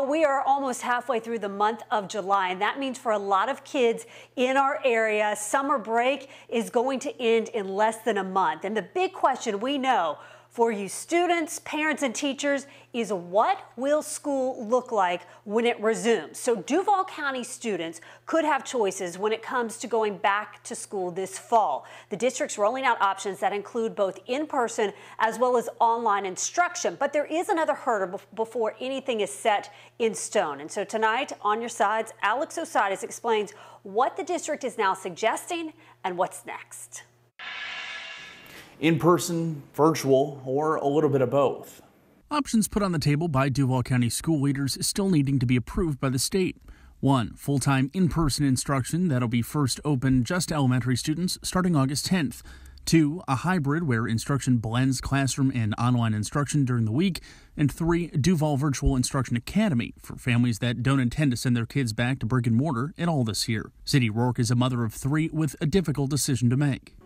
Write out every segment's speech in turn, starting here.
We are almost halfway through the month of July, and that means for a lot of kids in our area, summer break is going to end in less than a month. And the big question we know for you students, parents, and teachers is what will school look like when it resumes? So Duval County students could have choices when it comes to going back to school this fall. The district's rolling out options that include both in-person as well as online instruction. But there is another hurdle before anything is set in stone. And so tonight on your sides, Alex Osiris explains what the district is now suggesting and what's next in person, virtual, or a little bit of both. Options put on the table by Duval County school leaders still needing to be approved by the state. One, full time in person instruction that'll be first open just to elementary students starting August 10th. Two, a hybrid where instruction blends classroom and online instruction during the week. And three, Duval Virtual Instruction Academy for families that don't intend to send their kids back to brick and mortar at all this year. City Rourke is a mother of three with a difficult decision to make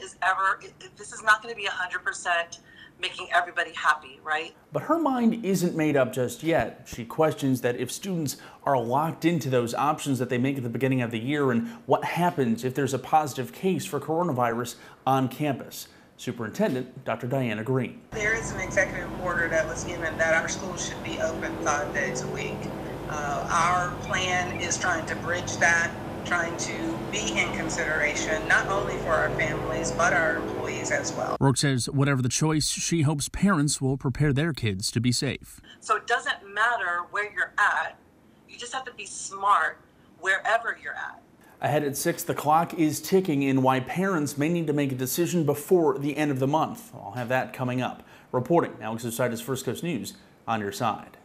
is ever, this is not going to be 100% making everybody happy, right? But her mind isn't made up just yet. She questions that if students are locked into those options that they make at the beginning of the year and what happens if there's a positive case for coronavirus on campus. Superintendent Dr. Diana Greene. There is an executive order that was given that our schools should be open five days a week. Uh, our plan is trying to bridge that trying to be in consideration not only for our families but our employees as well. Rourke says whatever the choice, she hopes parents will prepare their kids to be safe. So it doesn't matter where you're at, you just have to be smart wherever you're at. Ahead at 6, the clock is ticking in why parents may need to make a decision before the end of the month. I'll have that coming up. Reporting, Alex Osiris First Coast News on your side.